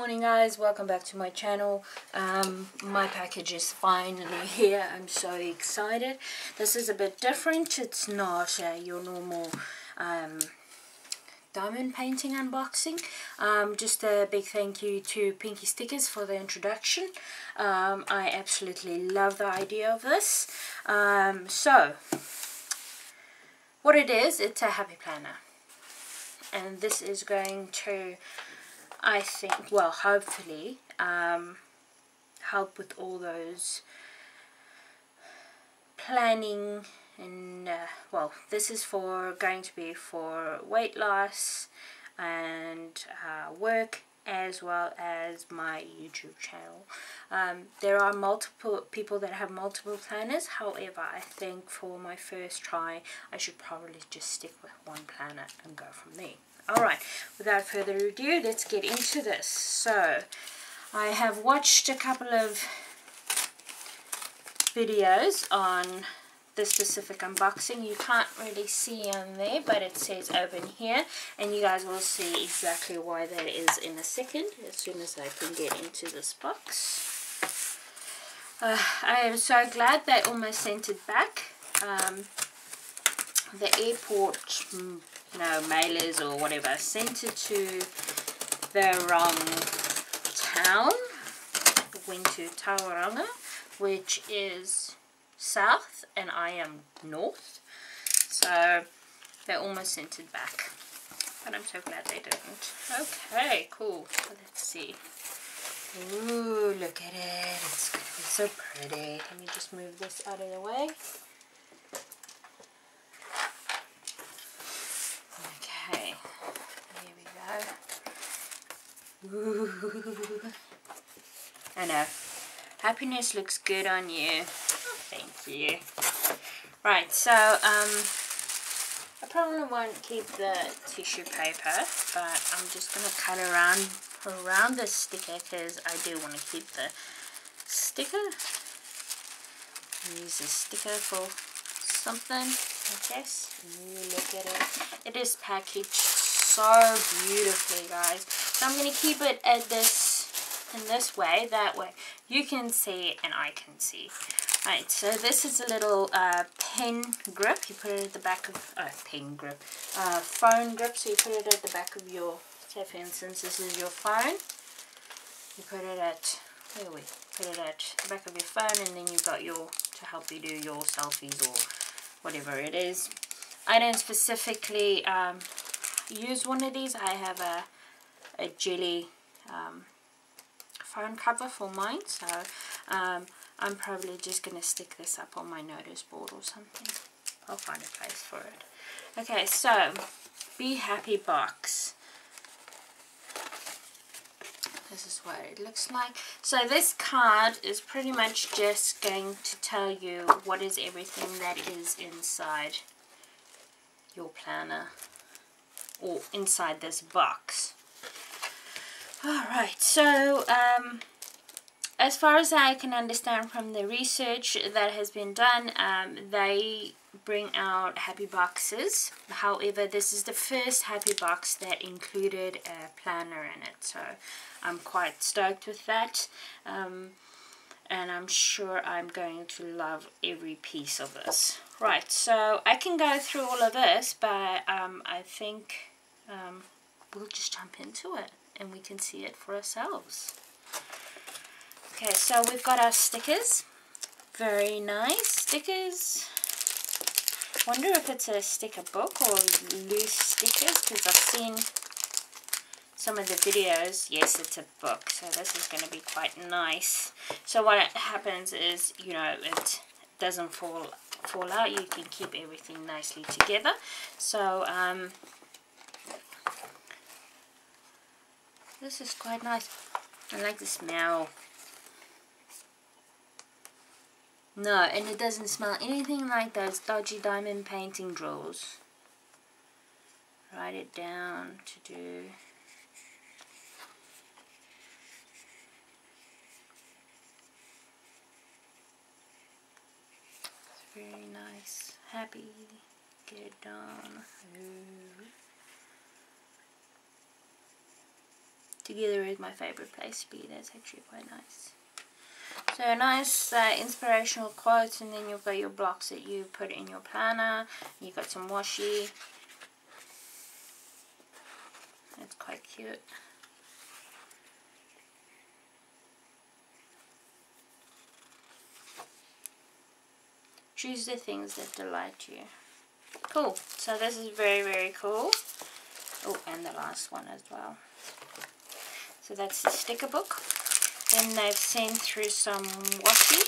Morning guys, welcome back to my channel. Um, my package is finally here. I'm so excited. This is a bit different. It's not uh, your normal um, diamond painting unboxing. Um, just a big thank you to Pinky Stickers for the introduction. Um, I absolutely love the idea of this. Um, so, what it is, it's a happy planner. And this is going to I think, well, hopefully, um, help with all those planning and, uh, well, this is for going to be for weight loss and uh, work as well as my YouTube channel. Um, there are multiple people that have multiple planners, however I think for my first try I should probably just stick with one planner and go from there. Alright, without further ado, let's get into this. So, I have watched a couple of videos on this specific unboxing. You can't really see on there, but it says open here. And you guys will see exactly why that is in a second, as soon as I can get into this box. Uh, I am so glad they almost sent it back. Um, the airport know, mailers or whatever, sent it to the wrong town. Went to Tauranga, which is south, and I am north. So they almost sent it back. But I'm so glad they didn't. Okay, cool. So let's see. Ooh, look at it. It's going to be so pretty. Let me just move this out of the way. I know. Happiness looks good on you. thank you. Right, so, um, I probably won't keep the tissue paper, but I'm just going to cut around around the sticker because I do want to keep the sticker. Use a sticker for something, I guess. Ooh, look at it. It is packaged so beautifully, guys. So I'm going to keep it at this, in this way, that way. You can see and I can see. Right, so this is a little uh, pen grip. You put it at the back of, uh, pen grip, uh, phone grip. So you put it at the back of your, say for instance, this is your phone. You put it at, where we? Put it at the back of your phone and then you've got your, to help you do your selfies or whatever it is. I don't specifically um, use one of these. I have a a jelly um, phone cover for mine. So um, I'm probably just going to stick this up on my notice board or something. I'll find a place for it. Okay, so Be Happy Box. This is what it looks like. So this card is pretty much just going to tell you what is everything that is inside your planner or inside this box. Alright, so um, as far as I can understand from the research that has been done, um, they bring out happy boxes. However, this is the first happy box that included a planner in it. So I'm quite stoked with that. Um, and I'm sure I'm going to love every piece of this. Right, so I can go through all of this, but um, I think um, we'll just jump into it and we can see it for ourselves. Okay, so we've got our stickers. Very nice stickers. wonder if it's a sticker book or loose stickers because I've seen some of the videos. Yes, it's a book, so this is going to be quite nice. So what happens is, you know, it doesn't fall fall out. You can keep everything nicely together. So, um, This is quite nice. I like the smell. No, and it doesn't smell anything like those dodgy diamond painting drawers. Write it down to do. It's very nice. Happy. Get it done. Ooh. Together is my favorite place to be. That's actually quite nice. So a nice uh, inspirational quote and then you've got your blocks that you put in your planner. You've got some washi. That's quite cute. Choose the things that delight you. Cool. So this is very, very cool. Oh, and the last one as well. So that's the sticker book. Then they've sent through some washi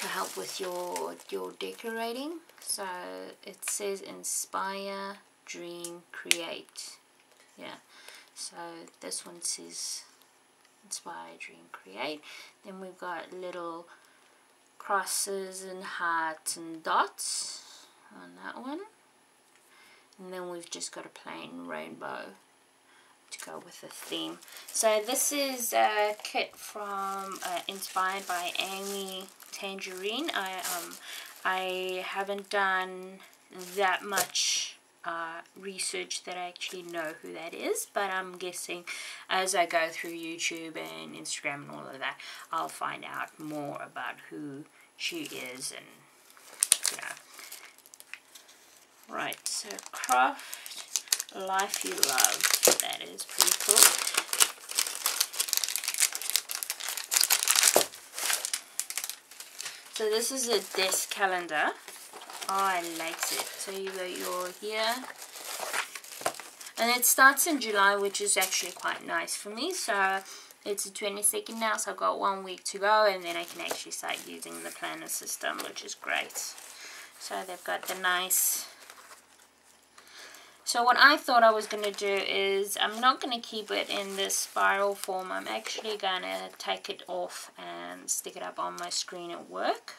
to help with your your decorating. So it says inspire, dream, create. Yeah. So this one says inspire, dream, create. Then we've got little crosses and hearts and dots on that one. And then we've just got a plain rainbow to go with the theme. So this is a kit from uh, inspired by Amy Tangerine. I um I haven't done that much uh, research that I actually know who that is, but I'm guessing as I go through YouTube and Instagram and all of that, I'll find out more about who she is and yeah. Right, so craft life you love. That is pretty cool. So this is a desk calendar I like it. So you got your here. And it starts in July, which is actually quite nice for me. So it's the 22nd now, so I've got one week to go. And then I can actually start using the planner system, which is great. So they've got the nice... So what I thought I was going to do is, I'm not going to keep it in this spiral form. I'm actually going to take it off and stick it up on my screen at work.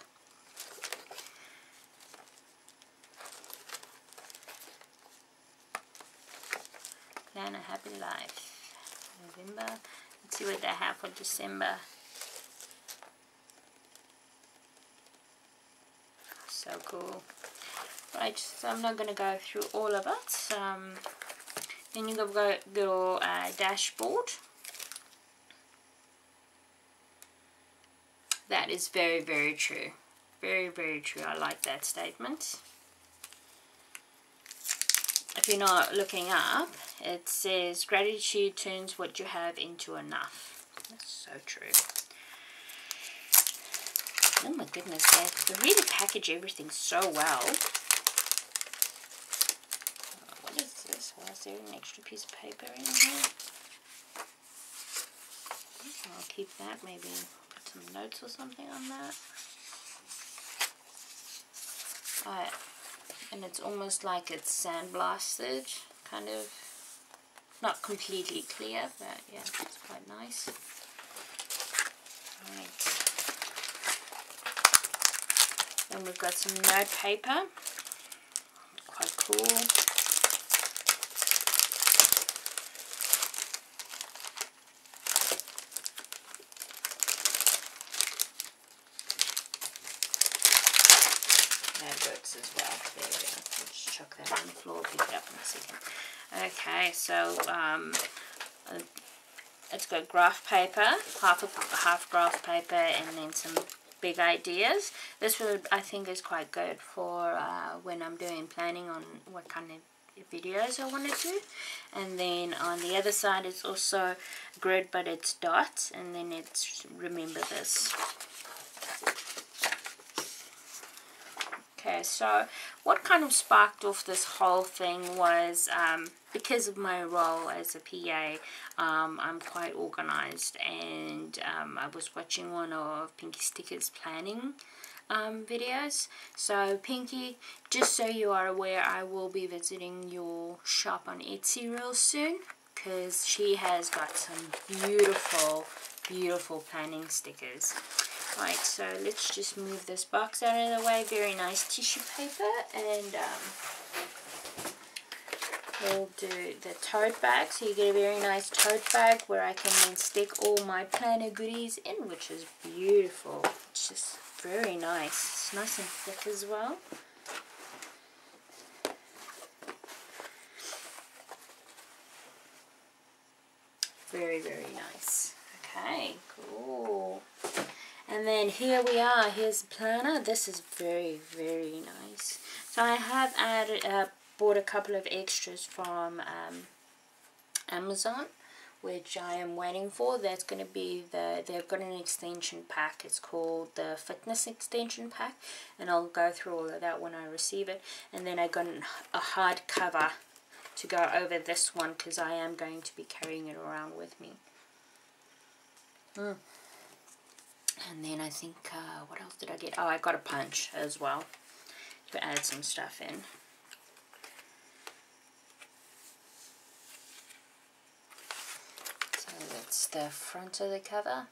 plan a happy life. November. Let's see what they have for December. So cool. Right, so I'm not going to go through all of it. Um, then you've got your uh, dashboard. That is very, very true. Very, very true. I like that statement if you're not looking up, it says gratitude turns what you have into enough. That's so true. Oh my goodness, they, they really package everything so well. Oh, what is there an extra piece of paper in here? I'll keep that, maybe put some notes or something on that. Alright, and it's almost like it's sandblasted kind of. Not completely clear but yeah it's quite nice. Right then we've got some note paper quite cool as well. There we go. Chuck that on the floor, pick it up in a second. Okay, so um, uh, it's got graph paper, half a half graph paper, and then some big ideas. This would I think is quite good for uh, when I'm doing planning on what kind of videos I want to do and then on the other side it's also grid but it's dots and then it's remember this Okay, so what kind of sparked off this whole thing was um, because of my role as a PA, um, I'm quite organized and um, I was watching one of Pinky Sticker's planning um, videos. So Pinky, just so you are aware, I will be visiting your shop on Etsy real soon because she has got some beautiful, beautiful planning stickers. Right, so let's just move this box out of the way. Very nice tissue paper. And um, we'll do the tote bag. So you get a very nice tote bag where I can then stick all my planner goodies in, which is beautiful. It's just very nice. It's nice and thick as well. Very, very nice. Okay, cool. And then here we are. Here's the planner. This is very, very nice. So I have added, uh, bought a couple of extras from um, Amazon which I am waiting for. That's going to be the, they've got an extension pack. It's called the fitness extension pack. And I'll go through all of that when I receive it. And then I got a hard cover to go over this one because I am going to be carrying it around with me. Mm. And then I think, uh, what else did I get? Oh, I got a punch as well to add some stuff in. So that's the front of the cover.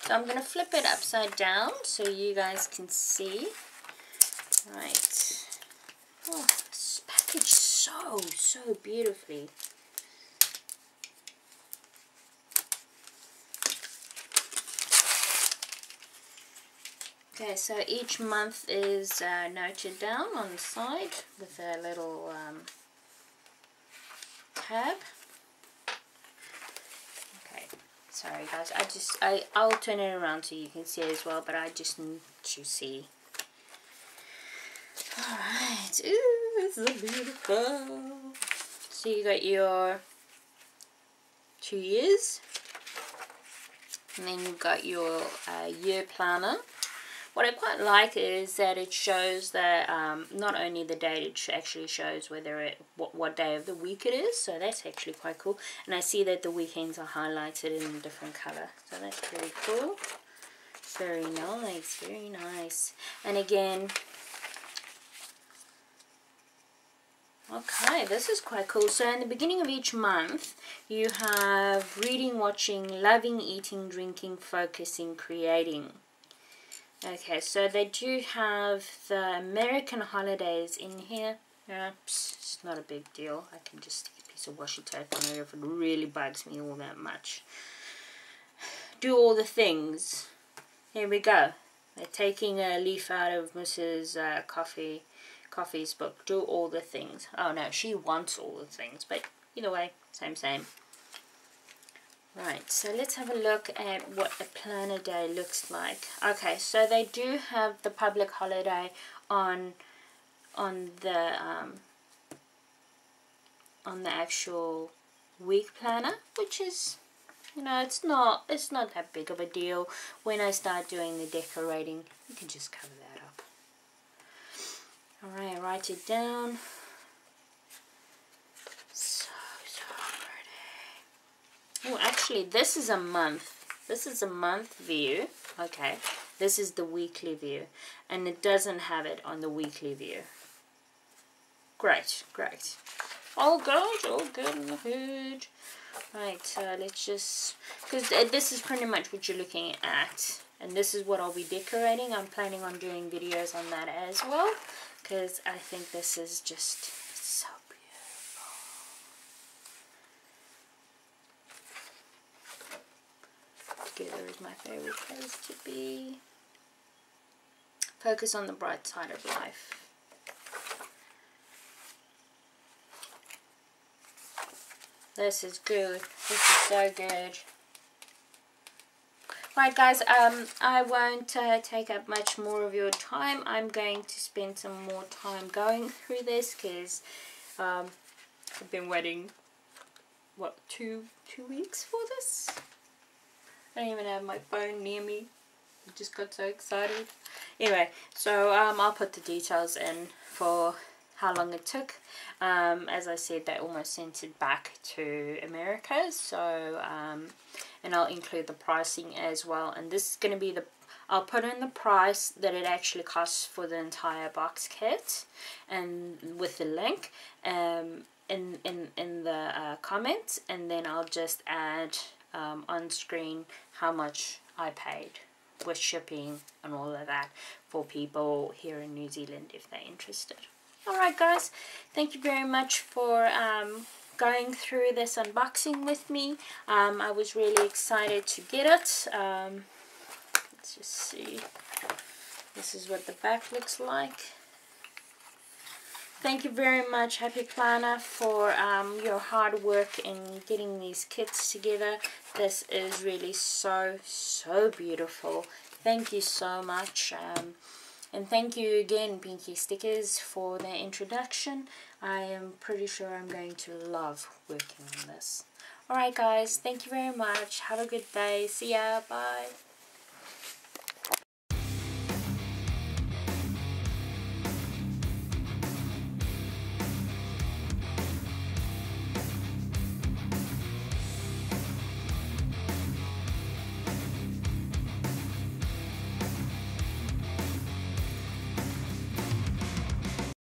So I'm going to flip it upside down so you guys can see. Right. Oh, it's packaged so, so beautifully. Okay, so each month is uh, noted down on the side with a little um, tab. Okay, sorry guys, I just, I, I'll turn it around so you can see as well, but I just need to see. Alright, ooh, this is beautiful. So you got your two years, and then you've got your uh, year planner. What I quite like is that it shows that um, not only the date, it actually shows whether it what, what day of the week it is. So that's actually quite cool. And I see that the weekends are highlighted in a different color. So that's very cool. Very nice, very nice. And again, Okay, this is quite cool. So in the beginning of each month, you have reading, watching, loving, eating, drinking, focusing, creating. Okay, so they do have the American holidays in here. Yeah, it's not a big deal. I can just stick a piece of washi tape on there if it really bugs me all that much. Do all the things. Here we go. They're taking a leaf out of Mrs. Uh, Coffee Coffee's book. Do all the things. Oh no, she wants all the things, but either way, same same. Right, so let's have a look at what a planner day looks like. Okay, so they do have the public holiday on on the um, on the actual week planner, which is you know it's not it's not that big of a deal. When I start doing the decorating, you can just cover that up. All right, write it down. Oh, actually, this is a month. This is a month view. Okay, this is the weekly view. And it doesn't have it on the weekly view. Great, great. All good, all good in the hood. Right, so let's just... Because uh, this is pretty much what you're looking at. And this is what I'll be decorating. I'm planning on doing videos on that as well. Because I think this is just so together is my favorite place to be. Focus on the bright side of life. This is good. This is so good. Right guys, um, I won't uh, take up much more of your time. I'm going to spend some more time going through this because um, I've been waiting, what, two, two weeks for this? I don't even have my phone near me. I just got so excited. Anyway, so um, I'll put the details in for how long it took. Um, as I said, they almost sent it back to America. So, um, and I'll include the pricing as well. And this is going to be the I'll put in the price that it actually costs for the entire box kit and with the link um, in, in, in the uh, comments and then I'll just add um, on screen how much I paid with shipping and all of that for people here in New Zealand if they're interested. Alright guys, thank you very much for um, going through this unboxing with me. Um, I was really excited to get it. Um, let's just see. This is what the back looks like. Thank you very much Happy Planner for um, your hard work in getting these kits together. This is really so so beautiful. Thank you so much um, and thank you again Pinky Stickers for the introduction. I am pretty sure I'm going to love working on this. Alright guys thank you very much. Have a good day. See ya. Bye